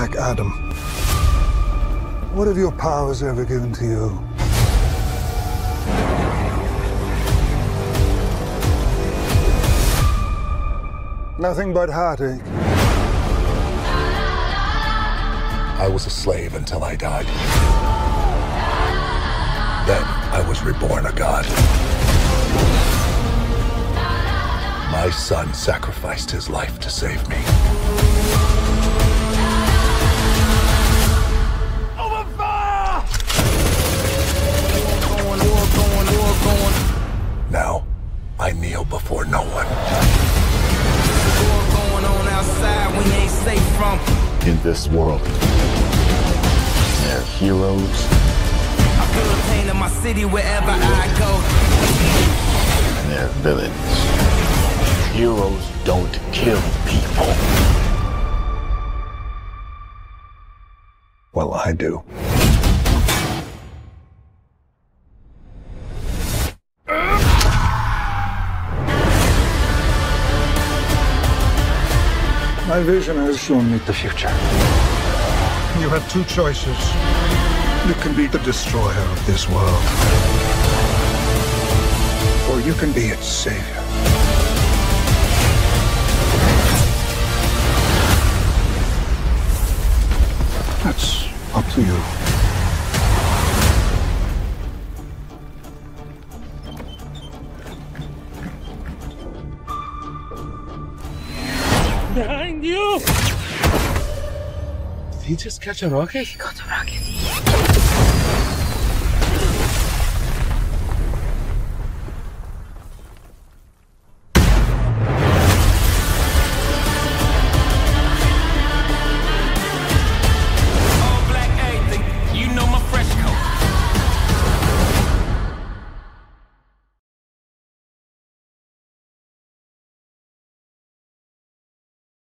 Black Adam. What have your powers ever given to you? Nothing but heartache. Eh? I was a slave until I died. Then I was reborn a god. My son sacrificed his life to save me. I kneel before no one. War going on outside we ain't safe from. In this world, there are heroes I feel the pain in my city wherever I go. and there are villains. Heroes don't kill people. Well, I do. My vision has shown me the future. You have two choices. You can be the destroyer of this world, or you can be its savior. That's up to you. Behind you! Did he just catch a rocket? He got a rocket.